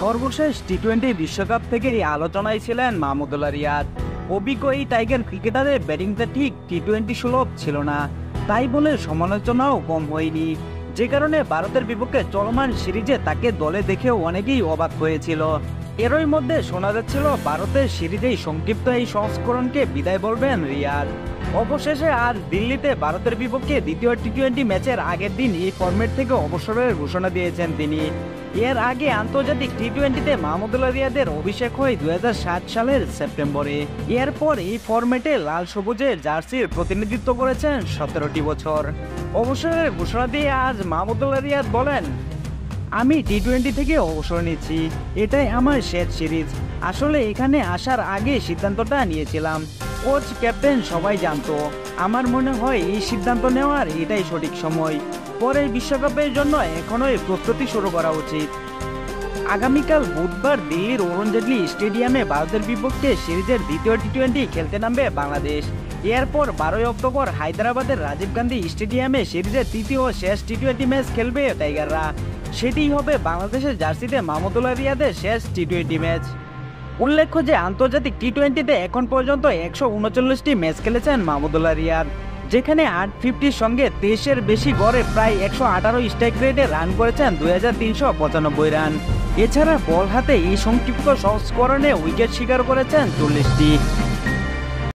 সর্বশেষ T twenty বিশ্বকাপ থেকে এই আলোচনায় ছিলেন মাহমুদুল্লাহ রিয়াদ। অভিজ্ঞ এই টাইগার ক্রিকেটারের ব্যাটিংটা ঠিক টি টোয়েন্টি সুলভ ছিল না। তাই বলে সমালোচনাও কম হয়নি। যে কারণে ভারতের বিপক্ষে চলমান সিরিজে তাকে দলে দেখেও অনেকেই অবাক হয়েছিল। এরই মধ্যে শোনা যাচ্ছিল, ভারতের সিরিজেই সংক্ষিপ্ত এই সংস্করণকে বিদায় বলবেন রিয়াদ। অবশেষে আজ দিল্লিতে ভারতের বিপক্ষে দ্বিতীয় টি টোয়েন্টি ম্যাচের আগের দিন এই ফরম্যাট থেকে অবসরের ঘোষণা দিয়েছেন তিনি। এর আগে আন্তর্জাতিক টি টোয়েন্টিতে মাহমুদুল্লাহ রিয়াদের অভিষেক হয় দুই হাজার সাত সালের সেপ্টেম্বরে। এরপর এই ফরম্যাটে লাল সবুজের জার্সির প্রতিনিধিত্ব করেছেন সতেরোটি বছর। অবসরের ঘোষণা দিয়ে আজ মাহমুদুল্লাহ রিয়াদ বলেন আমি টি টোয়েন্টি থেকে অবসর নিচ্ছি। এটাই আমার শেষ সিরিজ। আসলে এখানে আসার আগে সিদ্ধান্তটা নিয়েছিলাম। কোচ, ক্যাপ্টেন সবাই জানতো। আমার মনে হয় এই সিদ্ধান্ত নেওয়ার এটাই সঠিক সময়। পরের বিশ্বকাপের জন্য এখনই প্রস্তুতি শুরু করা উচিত। আগামীকাল বুধবার দিল্লির অরুণ জেটলি স্টেডিয়ামে ভারতের বিপক্ষে সিরিজের দ্বিতীয় টি টোয়েন্টি খেলতে নামবে বাংলাদেশ। এরপর বারোই অক্টোবর হায়দ্রাবাদের রাজীব গান্ধী স্টেডিয়ামে সিরিজের তৃতীয় শেষ টি টোয়েন্টি ম্যাচ খেলবে টাইগাররা। সেটিই হবে বাংলাদেশের জার্সিতে মাহমুদুল্লাহ রিয়াদের শেষ টি টোয়েন্টি ম্যাচ উল্লেখ্য যে আন্তর্জাতিক টি টোয়েন্টিতে এখন পর্যন্ত একশো উনচল্লিশটি ম্যাচ খেলেছেন মাহমুদুল্লাহ রিয়াদ যেখানে আট ফিফটির সঙ্গে তেইশের বেশি গড়ে প্রায় একশো আঠারো স্ট্রাইক রেটে রান করেছেন দুই হাজার তিনশো পঁচানব্বই রান এছাড়া বল হাতে এই সংক্ষিপ্ত সংস্করণে উইকেট শিকার করেছেন চল্লিশটি।